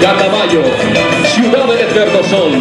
Catamayo, ciudad del eterno sol,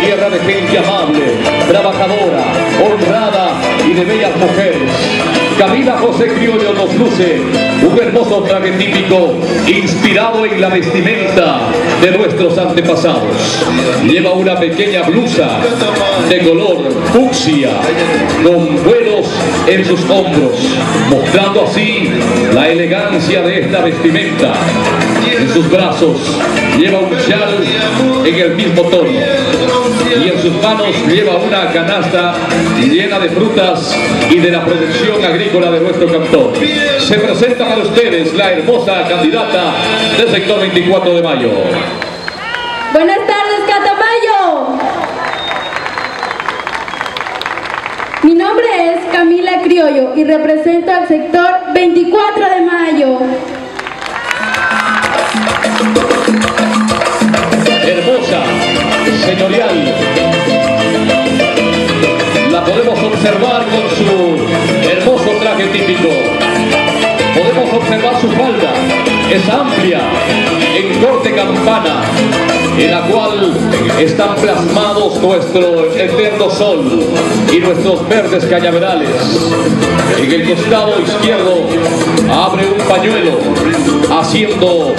tierra de gente amable, trabajadora, honrada y de bellas mujeres. Camila José Criollo nos luce un hermoso traje típico inspirado en la vestimenta de nuestros antepasados. Lleva una pequeña blusa de color fucsia con en sus hombros, mostrando así la elegancia de esta vestimenta. En sus brazos lleva un chal en el mismo tono y en sus manos lleva una canasta llena de frutas y de la producción agrícola de nuestro cantón. Se presenta para ustedes la hermosa candidata del sector 24 de mayo. Buenas tardes, Catamayo. Mi nombre es Camila Criollo y represento al sector 24 de mayo. Hermosa, señorial. La podemos observar con su hermoso traje típico. Podemos observar su falda. Es amplia, en corte campana, en la cual están plasmados nuestro eterno sol y nuestros verdes cañaverales. En el costado izquierdo abre un pañuelo haciendo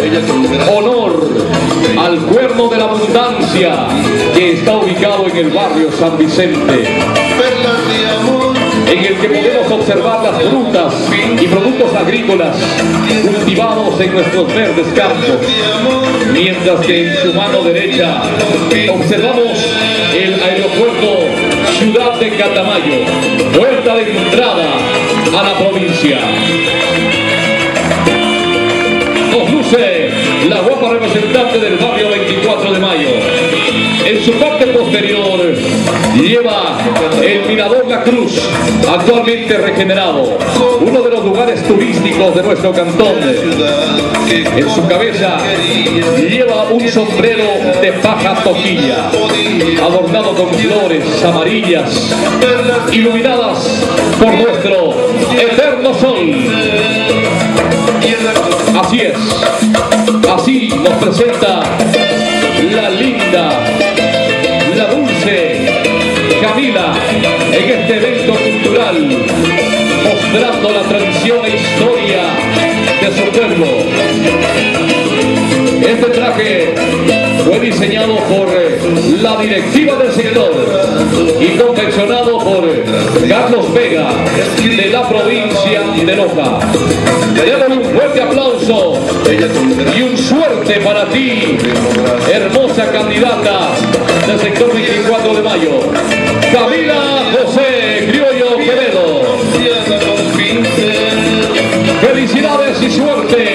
honor al cuerno de la abundancia que está ubicado en el barrio San Vicente en el que podemos observar las frutas y productos agrícolas cultivados en nuestros verdes campos, mientras que en su mano derecha observamos el aeropuerto Ciudad de Catamayo, puerta de entrada a la provincia. Nos luce la guapa representante del barrio 24 de Mayo. En su parte posterior lleva el Mirador La Cruz, actualmente regenerado, uno de los lugares turísticos de nuestro cantón. En su cabeza lleva un sombrero de paja toquilla, adornado con flores amarillas, iluminadas por nuestro eterno sol. Así es, así nos presenta la linda, la dulce Camila en este evento cultural, mostrando la tradición e historia de su pueblo. Este traje fue diseñado por eh, la directiva del sector y confeccionado por eh, Carlos Vega de la provincia de Loja. Démosle un fuerte aplauso y un suerte para ti, hermosa candidata del sector 24 de mayo, Camila José Criollo Quevedo. Felicidades y suerte.